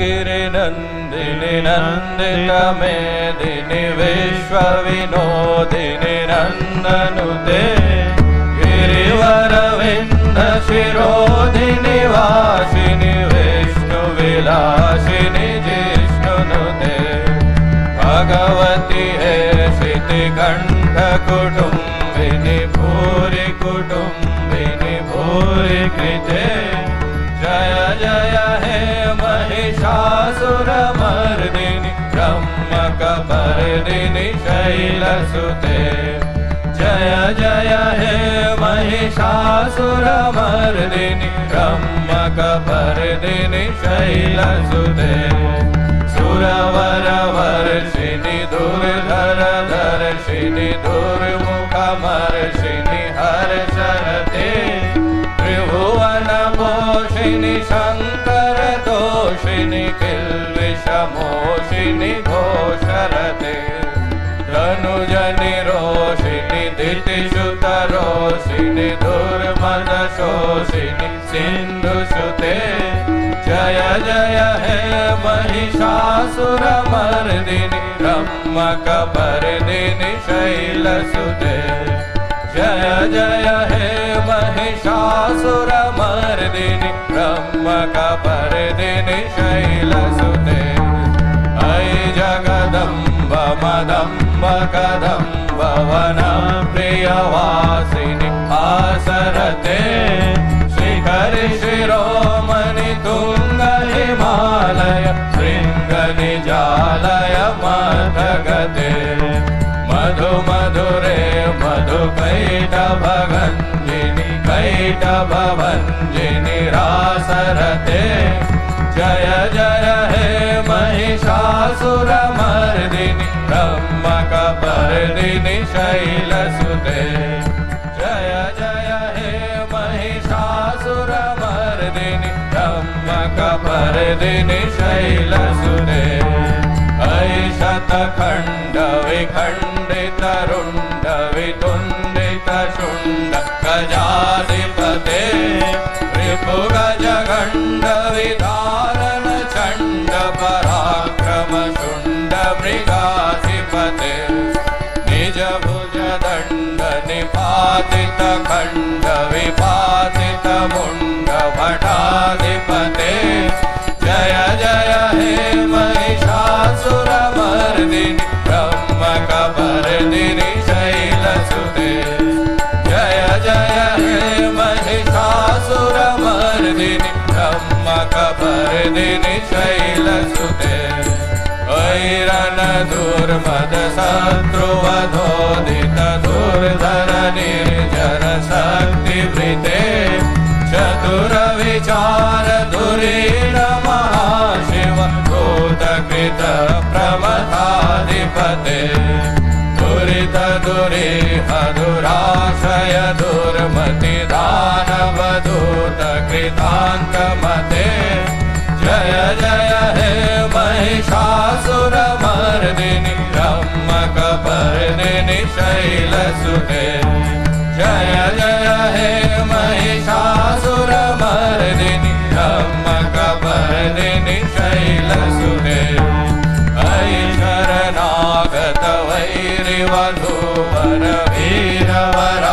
गिरिनन्दिनि नन्दितमेदिनि विश्वविनोदिनि नन्दनुते गिरिवरविन्दशिरोधिनि वासिनि विष्णुविलासिनि जिष्णुनुते भगवति हे श्रुतिकण्ठकुटुम्बिनि भूरि कुटुम्बिनि भूरि कृते ब्रह्मकपर्दिनि शैलसुते जय जय हे महिषासुरमर्दिनि ब्रह्मकपर्दिनि शैलसुते सुरवरवर्षिणि दुर्धरदर्शिनि दुर्मुखमर्षिणि हर्षरते त्रिभुवनपोषिणि किल्विषमोषिणि घोषरते। धनुजनिरोषिणि दितिषुतरोषिणि दुर्मदशोषिणि सिन्धुसुते। जय जय हे महिषासुरमर्दिनि ब्रह्मकपर्दिनि शैलसुते। जय जय हे महिषासुरमर्दिनि शैलसुते। अयि जगदम्ब मदम्ब कदम्ब वनप्रियवासिनि आसरते शिखरि शिरोमणि रासरते जय जय हे महिषासुरमर्दिनि ब्रह्मकपर्दिनि शैलसुते। जय जय हे महिषासुरमर्दिनि ब्रह्मकपर्दिनि शैलसुते। ऐशतखण्ड विखण्डितरुण्ड वितुण्डितशुण्ड गजाधिपते रिपुगजगण्ड विधारण चण्ड पराक्रम शुण्ड मृगाधिपते निज शैलसुते वैरन दुर्मद शत्रुवधोदित दुर्धर निर्जर शक्तिवृते चतुरविचार धुरीण महाशिव भूतकृत प्रमथाधिपते। दुरित दुरिह दुराशय दुर्मति दानवधूत कृतान्तमते जय जय हे महिषासुरमर्दिनि ब्रह्मकपर्दिनि शैलसुते। जय जय हे महिषासुरमर्दिनि ब्रह्मकपर्दिनि शैलसुते। कम कबलिनि शैलसुहे वीरवरा